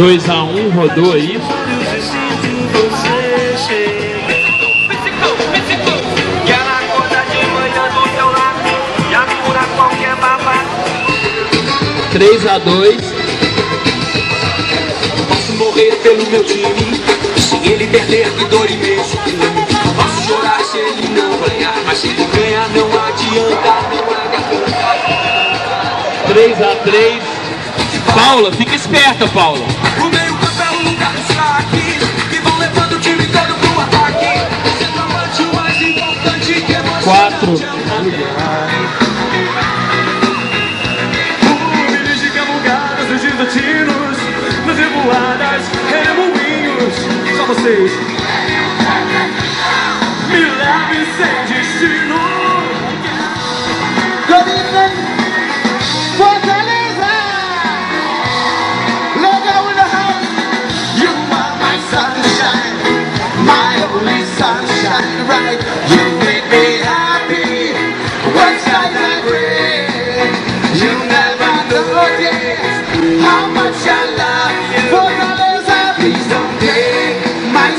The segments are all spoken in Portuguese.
2x1, um, rodou aí. Três a dois. Posso morrer pelo meu time, se ele perder que dor imenso. Posso chorar se ele não ganhar, mas se ele ganhar não adianta. 3 a 3 Paula, fica esperta, Paula. Você. 4 Humildes de camugadas, dos gigantinos, nas revoadas, redemoinhos. Só vocês. Me leve sem destino. Good evening, Fortaleza. Legal in the house. You are my sunshine, my only sunshine, right? You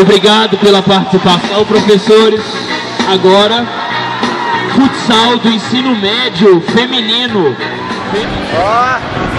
Obrigado pela participação, professores. Agora, futsal do ensino médio feminino. Ó,